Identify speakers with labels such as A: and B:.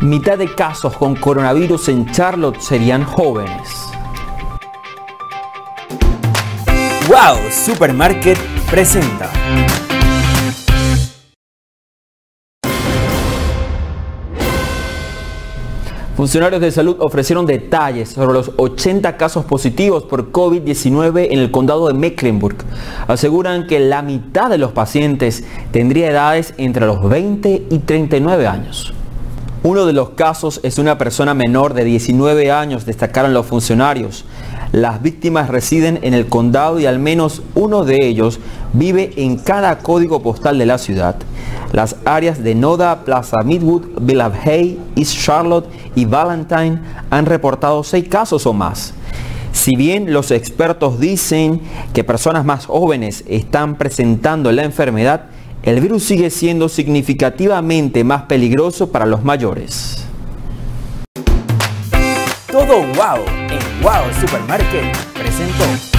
A: Mitad de casos con coronavirus en Charlotte serían jóvenes.
B: ¡Wow! Supermarket presenta.
A: Funcionarios de salud ofrecieron detalles sobre los 80 casos positivos por COVID-19 en el condado de Mecklenburg. Aseguran que la mitad de los pacientes tendría edades entre los 20 y 39 años. Uno de los casos es una persona menor de 19 años, destacaron los funcionarios. Las víctimas residen en el condado y al menos uno de ellos vive en cada código postal de la ciudad. Las áreas de Noda, Plaza Midwood, Villa Hay, East Charlotte y Valentine han reportado seis casos o más. Si bien los expertos dicen que personas más jóvenes están presentando la enfermedad, el virus sigue siendo significativamente más peligroso para los mayores.
B: Todo wow en Wow Supermarket presentó.